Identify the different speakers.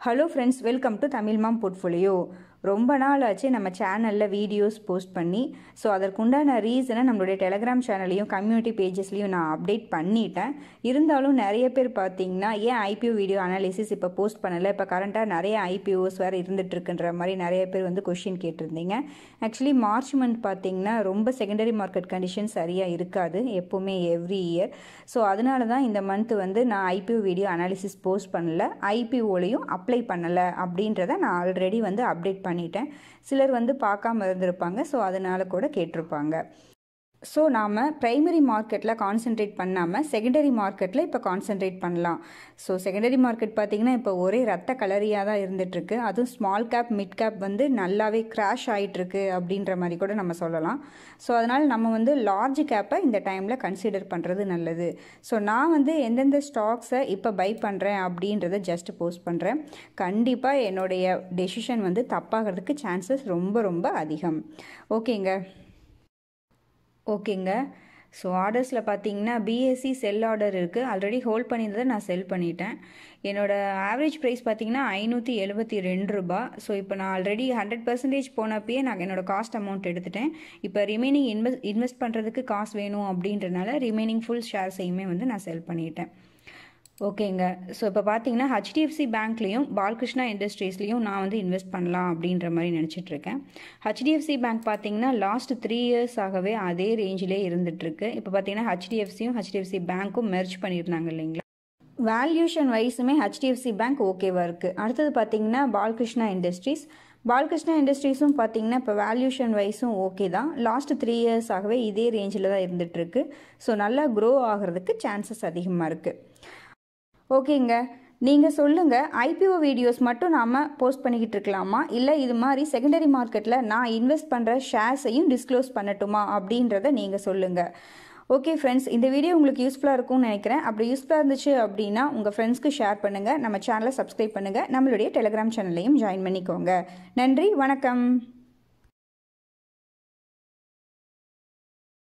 Speaker 1: Hello friends welcome to Tamil mom portfolio ரொம்ப நாள் ஆச்சு நம்ம சேனலில் வீடியோஸ் போஸ்ட் பண்ணி. ஸோ அதற்குண்டான ரீசனை நம்மளுடைய டெலகிராம் சேனல்லையும் கம்யூனிட்டி பேஜஸ்லையும் நான் அப்டேட் பண்ணிட்டேன். இருந்தாலும் நிறைய பேர் பார்த்தீங்கன்னா ஏன் ஐபிஓ வீடியோ அனாலிசிஸ் இப்போ போஸ்ட் பண்ணலை? இப்போ கரண்ட்டாக நிறைய ஐபிஓஸ் வேறு இருந்துகிட்ருக்குன்ற மாதிரி நிறைய பேர் வந்து கொஷின் கேட்டிருந்தீங்க. ஆக்சுவலி மார்ச் மந்த் பார்த்தீங்கன்னா ரொம்ப செகண்டரி மார்க்கெட் கண்டிஷன் சரியாக இருக்காது எப்போவுமே எவ்ரி இயர் ஸோ அதனால தான் இந்த மந்த் வந்து நான் ஐபிஓ வீடியோ அனாலிசிஸ் போஸ்ட் பண்ணல ஐபிஓலையும் அப்ளை பண்ணலை அப்படின்றத நான் ஆல்ரெடி வந்து அப்டேட் பண்ணிட்டேன். சிலர் வந்து பார்க்காம இருந்திருப்பாங்க. ஸோ அதனால கூட கேட்டிருப்பாங்க. ஸோ நாம் ப்ரைமரி மார்க்கெட்டில் கான்சென்ட்ரேட் பண்ணாமல் செகண்டரி மார்க்கெட்டில் இப்போ கான்சென்ட்ரேட் பண்ணலாம். ஸோ செகண்டரி மார்க்கெட் பார்த்திங்கன்னா இப்போ ஒரே ரத்த கலரியாக தான் இருந்துகிட்ருக்கு அதுவும் ஸ்மால் கேப் மிட் கேப் வந்து நல்லாவே கிராஷ் ஆகிட்டுருக்கு அப்படின்ற மாதிரி கூட நம்ம சொல்லலாம். ஸோ அதனால் நம்ம வந்து லார்ஜ் கேப்பை இந்த டைமில் கன்சிடர் பண்ணுறது நல்லது. ஸோ நான் வந்து எந்தெந்த ஸ்டாக்ஸை இப்போ பை பண்ணுறேன் அப்படின்றத ஜஸ்ட் போஸ்ட் பண்ணுறேன் கண்டிப்பாக என்னுடைய டெசிஷன் வந்து தப்பாகிறதுக்கு சான்சஸ் ரொம்ப ரொம்ப அதிகம். ஓகேங்க ஓகேங்க. ஸோ ஆர்டர்ஸில் பார்த்தீங்கன்னா பிஎஸ்சி செல் ஆர்டர் இருக்குது ஆல்ரெடி ஹோல்ட் பண்ணியிருந்ததை நான் செல் பண்ணிட்டேன். என்னோடய ஆவரேஜ் ப்ரைஸ் பார்த்தீங்கன்னா ஐநூற்றி எழுபத்தி ரெண்டு ரூபா. ஸோ இப்போ நான் ஆல்ரெடி ஹண்ட்ரட் பர்சன்டேஜ் போனப்பயே நான் என்னோடய காஸ்ட் அமௌண்ட் எடுத்துட்டேன். இப்போ ரிமைனிங் இன்வெஸ்ட் இன்வெஸ்ட் பண்ணுறதுக்கு காசு வேணும் அப்படின்றனால ரிமைனிங் ஃபுல் ஷேர்ஸையுமே வந்து நான் செல் பண்ணிட்டேன். ஓகேங்க. ஸோ இப்போ பார்த்தீங்கன்னா ஹெச்டிஎஃப்சி பேங்க்லேயும் பாலகிருஷ்ணா இண்டஸ்ட்ரீஸ்லேயும் நான் வந்து இன்வெஸ்ட் பண்ணலாம் அப்படின்ற மாதிரி நினச்சிட்ருக்கேன் ஹெச்டிஎஃப்சி பேங்க் பார்த்தீங்கன்னா லாஸ்ட் த்ரீ இயர்ஸ் ஆகவே அதே ரேஞ்சிலே இருந்துகிட்ருக்கு இப்போ பார்த்தீங்கன்னா ஹெச்டிஎஃப்சியும் ஹெச்டிஎஃப்சி பேங்க்கும் மெர்ஜ் பண்ணியிருந்தாங்க இல்லைங்களா? வேல்யூஷன் வைஸுமே ஹெச்டிஎஃப்சி பேங்க் ஓகேவாக இருக்குது அடுத்தது பார்த்தீங்கன்னா பாலகிருஷ்ணா இண்டஸ்ட்ரீஸ் பாலகிருஷ்ணா இண்டஸ்ட்ரீஸும் பார்த்தீங்கன்னா இப்போ வேல்யூஷன் வைஸும் ஓகே தான். லாஸ்ட் த்ரீ இயர்ஸ் ஆகவே இதே ரேஞ்சில் தான் இருந்துகிட்ருக்கு ஸோ நல்லா க்ரோ ஆகிறதுக்கு சான்சஸ் அதிகமாக இருக்குது ஓகேங்க. நீங்கள் சொல்லுங்கள் ஐபிஓ வீடியோஸ் மட்டும் நாம் போஸ்ட் பண்ணிக்கிட்டு இருக்கலாமா? இல்லை இது மாதிரி செகண்டரி மார்க்கெட்டில் நான் இன்வெஸ்ட் பண்ணுற ஷேர்ஸையும் டிஸ்க்ளோஸ் பண்ணட்டுமா? அப்படின்றத நீங்கள் சொல்லுங்கள் ஓகே ஃப்ரெண்ட்ஸ் இந்த வீடியோ உங்களுக்கு யூஸ்ஃபுல்லாக இருக்கும்னு நினைக்கிறேன். அப்படி யூஸ்ஃபுல்லாக இருந்துச்சு அப்படின்னா உங்கள் ஃப்ரெண்ட்ஸ்க்கு ஷேர் பண்ணுங்கள் நம்ம சேனலை சப்ஸ்கிரைப் பண்ணுங்கள் நம்மளுடைய டெலிகிராம் சேனல்லையும் ஜாயின் பண்ணிக்கோங்க. நன்றி வணக்கம்.